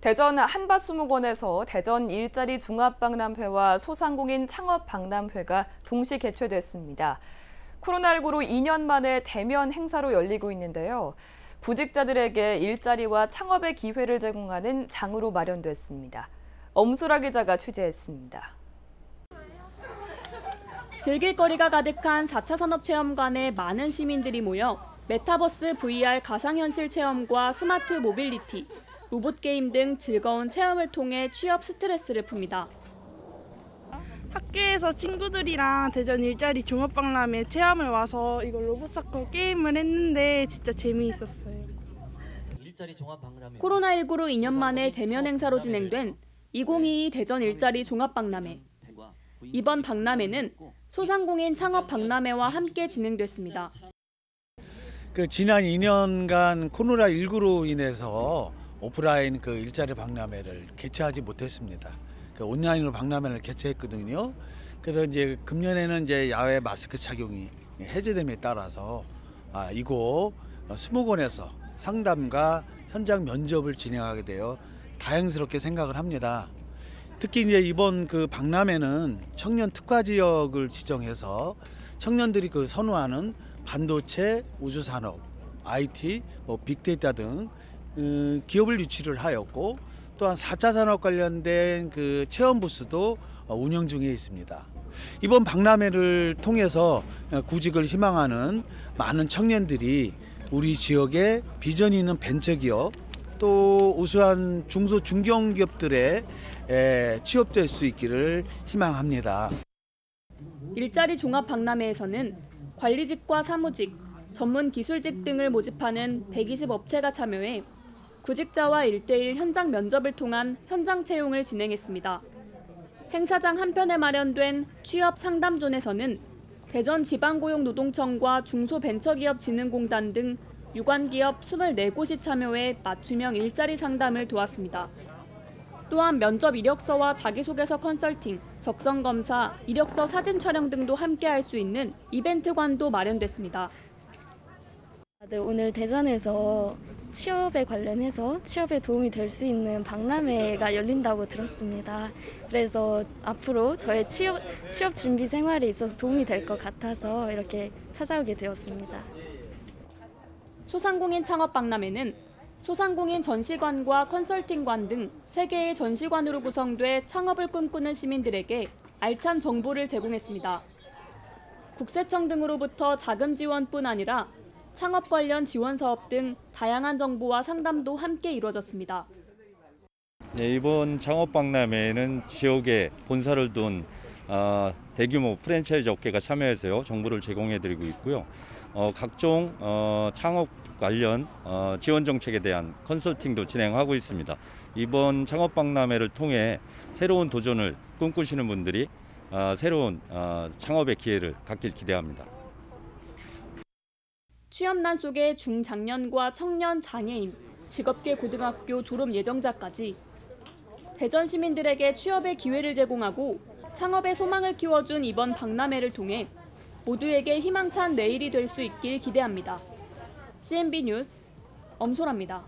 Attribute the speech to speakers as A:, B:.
A: 대전 한밭수목원에서 대전 일자리 종합박람회와 소상공인 창업박람회가 동시 개최됐습니다. 코로나19로 2년 만에 대면 행사로 열리고 있는데요. 구직자들에게 일자리와 창업의 기회를 제공하는 장으로 마련됐습니다. 엄수라 기자가 취재했습니다.
B: 즐길 거리가 가득한 4차 산업체험관에 많은 시민들이 모여 메타버스 VR 가상현실 체험과 스마트 모빌리티, 로봇 게임 등 즐거운 체험을 통해 취업 스트레스를 풉니다.
C: 학교에서 친구들이랑 대전 일자리 종합박람회 체험을 와서 이거 로봇사커 게임을 했는데 진짜 재미있었어요.
B: 코로나19로 2년 만에 대면 행사로 진행된 2022 대전 일자리 종합박람회. 이번 박람회는 소상공인 창업 박람회와 함께 진행됐습니다.
D: 그 지난 2년간 코로나 19로 인해서 오프라인 그 일자리 박람회를 개최하지 못했습니다. 그 온라인으로 박람회를 개최했거든요. 그래서 이제 금년에는 이제 야외 마스크 착용이 해제됨에 따라서 아 이곳 수목원에서 상담과 현장 면접을 진행하게 되어 다행스럽게 생각을 합니다. 특히 이제 이번 그 박람회는 청년 특화 지역을 지정해서 청년들이 그 선호하는 반도체, 우주산업, IT, 뭐 빅데이터 등 음, 기업을 유치를 하였고 또한 4차 산업 관련된 그 체험 부스도 어, 운영 중에 있습니다. 이번 박람회를 통해서 어, 구직을 희망하는 많은 청년들이 우리 지역에 비전이 있는 벤처기업 또 우수한 중소 중견기업들에 에, 취업될 수 있기를 희망합니다.
B: 일자리 종합 박람회에서는 관리직과 사무직, 전문 기술직 등을 모집하는 120 업체가 참여해 구직자와 1대1 현장 면접을 통한 현장 채용을 진행했습니다. 행사장 한편에 마련된 취업 상담존에서는 대전 지방고용노동청과 중소벤처기업진흥공단 등 유관기업 24곳이 참여해 맞춤형 일자리 상담을 도왔습니다. 또한 면접 이력서와 자기소개서 컨설팅, 적성검사, 이력서 사진 촬영 등도 함께 할 수 있는 이벤트관도 마련됐습니다.
E: 네, 오늘 대전에서 취업에 관련해서 취업에 도움이 될 수 있는 박람회가 열린다고 들었습니다. 그래서 앞으로 저의 취업, 취업 준비 생활에 있어서 도움이 될 것 같아서 이렇게 찾아오게 되었습니다.
B: 소상공인 창업 박람회는 소상공인 전시관과 컨설팅관 등 3개의 전시관으로 구성돼 창업을 꿈꾸는 시민들에게 알찬 정보를 제공했습니다. 국세청 등으로부터 자금 지원뿐 아니라 창업 관련 지원 사업 등 다양한 정보와 상담도 함께 이루어졌습니다.
F: 네, 이번 창업 박람회에는 지역에 본사를 둔 어, 대규모 프랜차이즈 업계가 참여해서요 정보를 제공해드리고 있고요. 어, 각종 어, 창업 관련 어, 지원 정책에 대한 컨설팅도 진행하고 있습니다. 이번 창업 박람회를 통해 새로운 도전을 꿈꾸시는 분들이 어, 새로운 어, 창업의 기회를 갖길 기대합니다.
B: 취업난 속의 중장년과 청년 장애인, 직업계 고등학교 졸업 예정자까지 대전 시민들에게 취업의 기회를 제공하고 창업의 소망을 키워준 이번 박람회를 통해 모두에게 희망찬 내일이 될 수 있길 기대합니다. CNB 뉴스 엄소라입니다.